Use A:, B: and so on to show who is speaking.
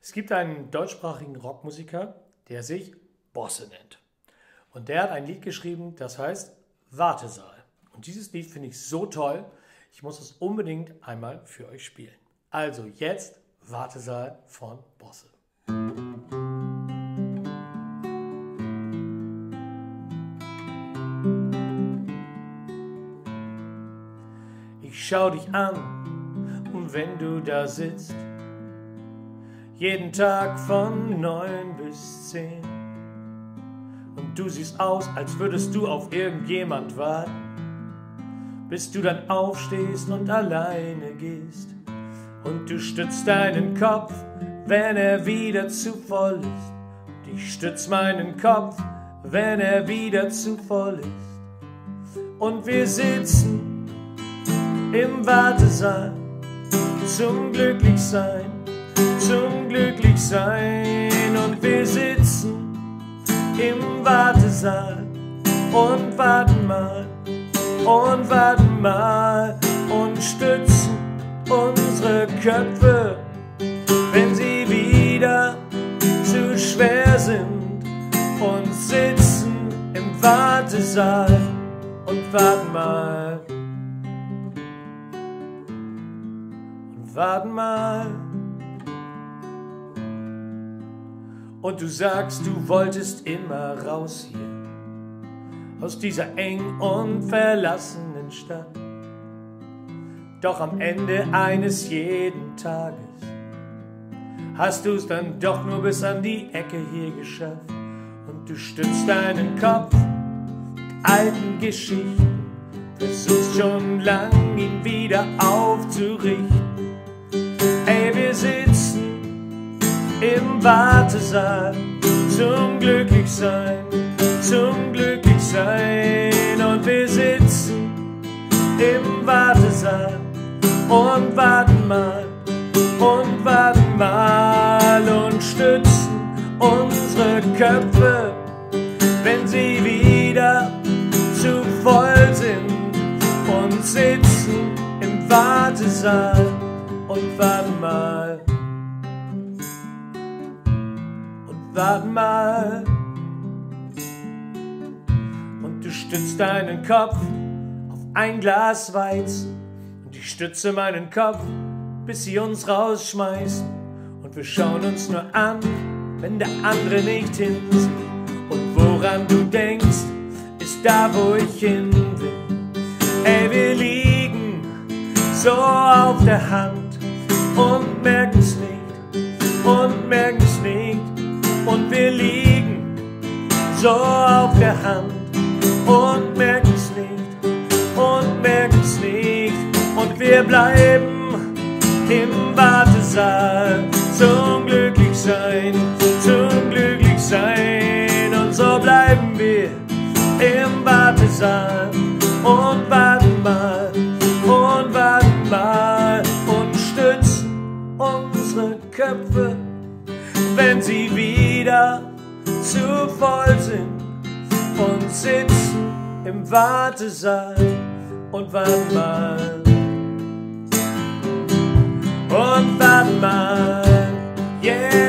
A: Es gibt einen deutschsprachigen Rockmusiker, der sich Bosse nennt. Und der hat ein Lied geschrieben, das heißt Wartesaal. Und dieses Lied finde ich so toll, ich muss es unbedingt einmal für euch spielen. Also jetzt Wartesaal von Bosse. Ich schau dich an und wenn du da sitzt, jeden Tag von neun bis zehn. Und du siehst aus, als würdest du auf irgendjemand warten, bis du dann aufstehst und alleine gehst. Und du stützt deinen Kopf, wenn er wieder zu voll ist. Und ich stütz meinen Kopf, wenn er wieder zu voll ist. Und wir sitzen im Wartesaal zum Glücklichsein zum Glücklichsein und wir sitzen im Wartesaal und warten mal und warten mal und stützen unsere Köpfe, wenn sie wieder zu schwer sind. Und sitzen im Wartesaal und warten mal. Und warten mal. Und du sagst, du wolltest immer raus hier, aus dieser eng und verlassenen Stadt. Doch am Ende eines jeden Tages hast du es dann doch nur bis an die Ecke hier geschafft. Und du stützt deinen Kopf alten Geschichten, versuchst schon lang ihn wieder aufzurichten. Ey, wir sitzen im Wartesaal zum Glücklichsein, zum Glücklichsein. Und wir sitzen im Wartesaal und warten mal und warten mal und stützen unsere Köpfe, wenn sie wieder zu voll sind und sitzen im Wartesaal und warten mal. Warten mal. Und du stützt deinen Kopf auf ein Glas Weizen. Und ich stütze meinen Kopf, bis sie uns rausschmeißen. Und wir schauen uns nur an, wenn der andere nicht hinsieht. Und woran du denkst, ist da, wo ich hin will. Ey, wir liegen so auf der Hand und merken's so auf der Hand. Und merken's nicht und merken's nicht. Und wir bleiben im Wartesaal. Zum Glücklichsein, zum Glücklichsein und so bleiben wir im Wartesaal. Und warten mal und warten mal. Und stützen unsere Köpfe wenn sie wieder zu voll sind und sitzen im Wartesaal und warten mal. Und warten mal, yeah,